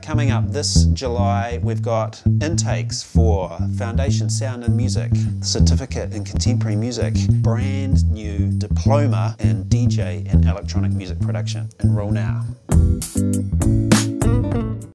Coming up this July, we've got intakes for Foundation Sound and Music, Certificate in Contemporary Music, brand new diploma in DJ and electronic music production. Enroll now.